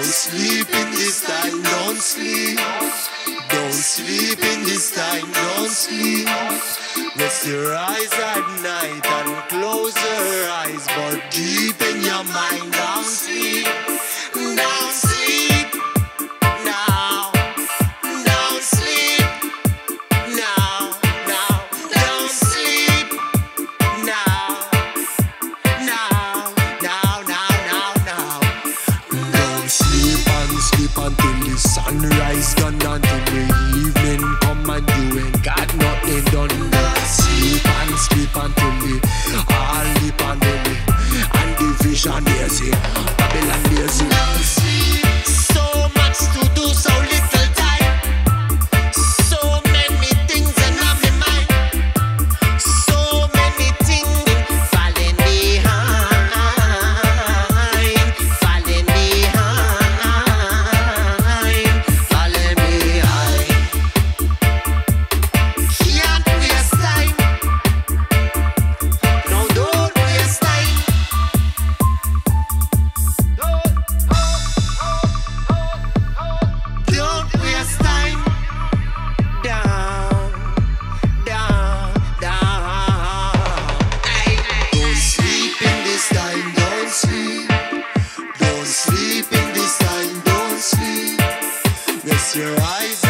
Don't sleep in this time, don't sleep. Don't sleep in this time, don't sleep. Rest your eyes at night and close your eyes, but deep in your mind. your eyes.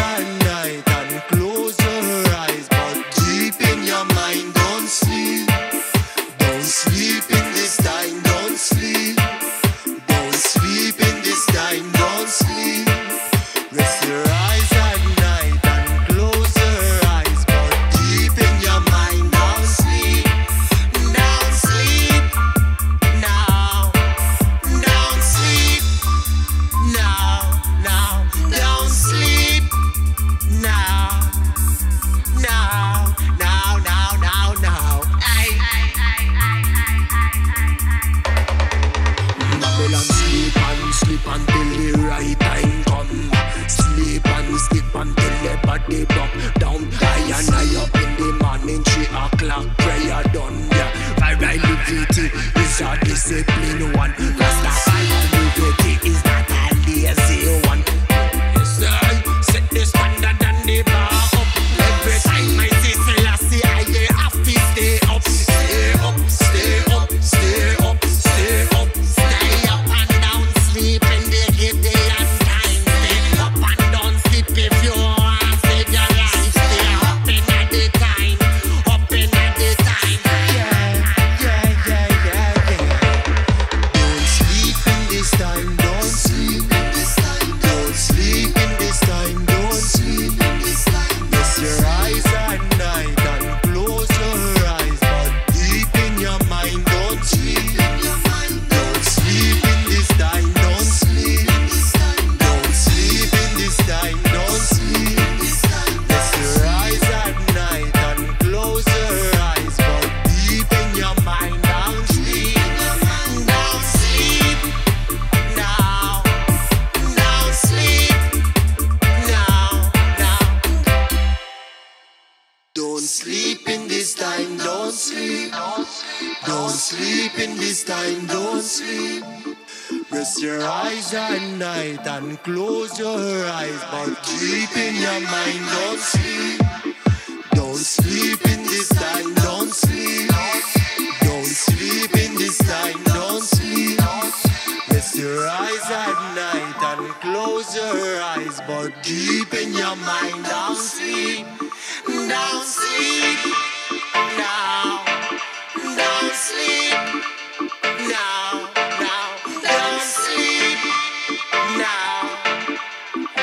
deep down, down don't sleep. Don't sleep in this time, don't sleep. Rest your eyes at night and close your eyes, but keep in your mind, don't sleep. Don't sleep in this time, don't sleep. Don't sleep in this time, don't sleep. Rest your eyes at night and close your eyes, but keep in your mind, don't sleep. Don't sleep.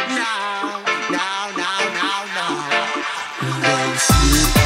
Now, now, now, now, now. Don't sleep.